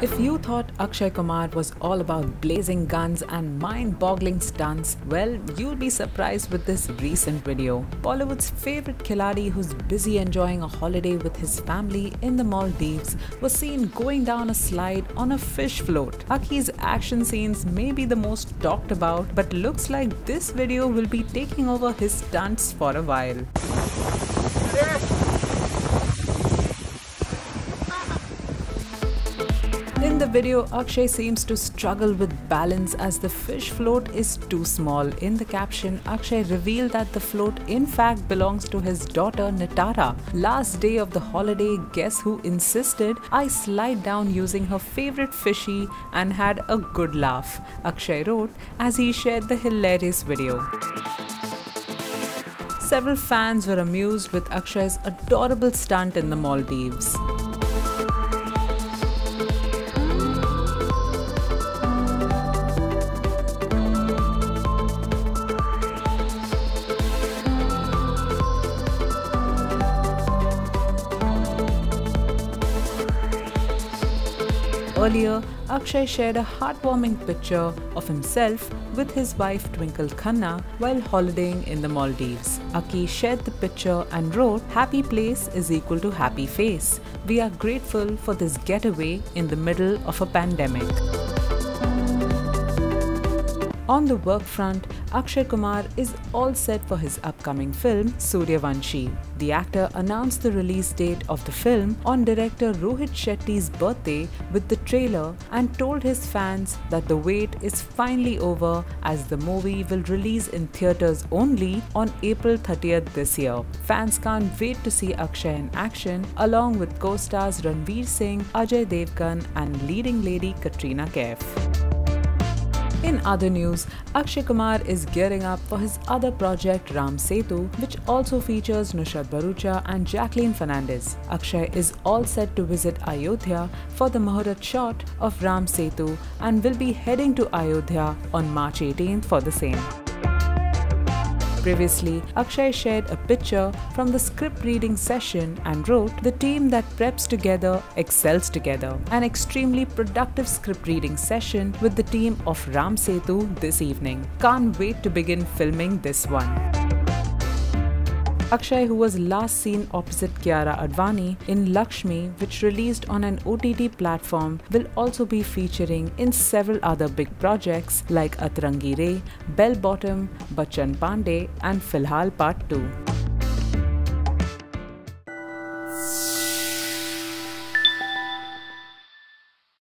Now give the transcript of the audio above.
If you thought Akshay Kumar was all about blazing guns and mind boggling stunts, well, you'll be surprised with this recent video. Bollywood's favorite Khiladi, who's busy enjoying a holiday with his family in the Maldives, was seen going down a slide on a fish float. Akki's action scenes may be the most talked about, but looks like this video will be taking over his stunts for a while. Video, Akshay seems to struggle with balance as the fish float is too small. In the caption, Akshay revealed that the float in fact belongs to his daughter Nitara. Last day of the holiday, guess who insisted I slide down using her favorite fishy and had a good laugh, Akshay wrote as he shared the hilarious video. Several fans were amused with Akshay's adorable stunt in the Maldives. Earlier, Akshay shared a heartwarming picture of himself with his wife Twinkle Khanna while holidaying in the Maldives. Akki shared the picture and wrote, Happy place is equal to happy face. We are grateful for this getaway in the middle of a pandemic. On the work front, Akshay Kumar is all set for his upcoming film Sooryavanshi. The actor announced the release date of the film on director Rohit Shetty's birthday with the trailer and told his fans that the wait is finally over as the movie will release in theaters only on April 30th this year. Fans can't wait to see Akshay in action along with co-stars Ranveer Singh, Ajay Devgn and leading lady Katrina Kaif. In other news, Akshay Kumar is gearing up for his other project Ram Setu, which also features Nushrratt Bharuccha and Jacqueline Fernandez. Akshay is all set to visit Ayodhya for the Muhurat shot of Ram Setu and will be heading to Ayodhya on March 18th for the same. Previously, Akshay shared a picture from the script reading session and wrote, The team that preps together excels together. An extremely productive script reading session with the team of Ram Setu this evening. Can't wait to begin filming this one. Akshay, who was last seen opposite Kiara Advani in Lakshmi, which released on an OTT platform, will also be featuring in several other big projects like Atrangi Bell Bottom, Bachchan Pandey, and Filhal Part 2.